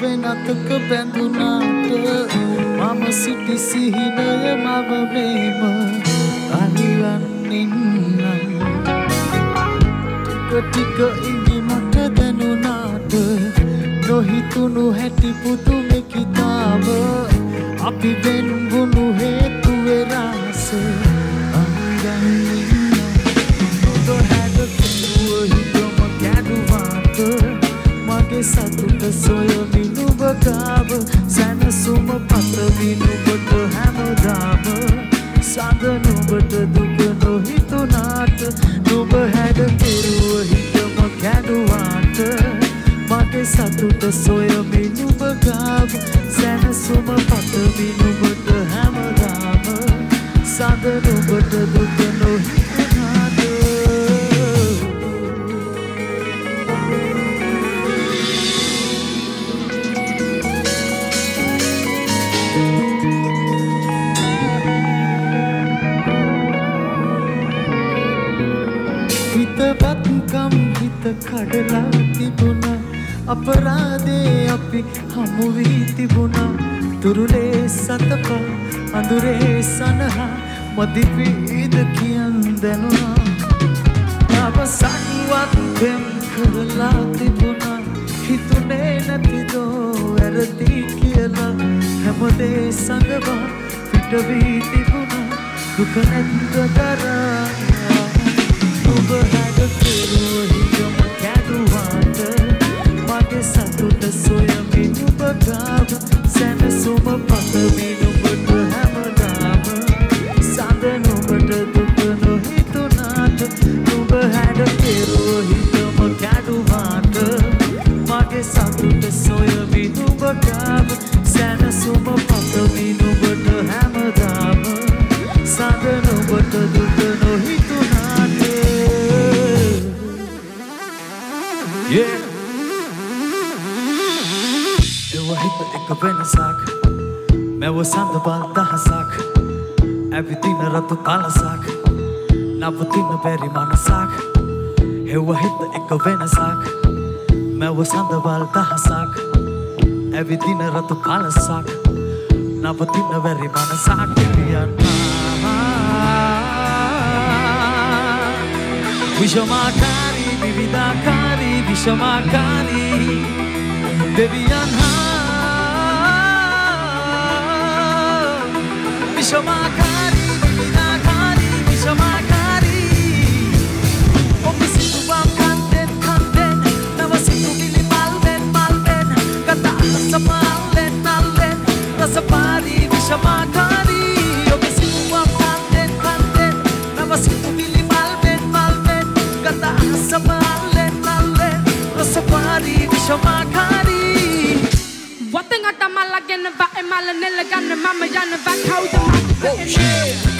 වෙනතක බැඳුනාට මම සිටි සිහිනය මව මේම අනිවන්නින්නම් ටික ටික ඉඟි මට දැනුනාට නොහිතුණු හැටි පුදුමෙ කිතාව. අපි වෙන්වුණු හේතුවේ රාස අංගන්නින්නම් ඔබ හැඩ කිව්ව හිතම කැඩුවාට මගේ සතුට සොයමින් සතුට සොයමි නුබ ගාව සැනසුම පතවිනුබට හැමදාම සඳ නුබට දුක හිතවත්කම් හිත කඩලා තිබුණ අපරාදේ අපි හමුවී තිබුණා. තුරුලේ සතපා අඳුරේ සනහා මදිවීද කියන් දැනුණා. අවසන්වත් පෙම් කරලා තිබුණා. හිතුනේ නැතිදෝ ඇරදි කියලා. හැමදේ සඟවා පිටවී තිබුණා. දුක නැත්ද දරා ඔබ بين ساك ما وسان دبال ده ساك أبدين رد طال ساك نابتين بيري مان ساك هو هيد إكو بين ساك ما وسان دبال ده ساك أبدين رد طال ساك نابتين بيري مان ساك بيان Vishamakari, Vividakari, Vishamakari, Deviyan Hari. Somebody, somebody Nada más la que mala en gana, mamá ya va a causar más.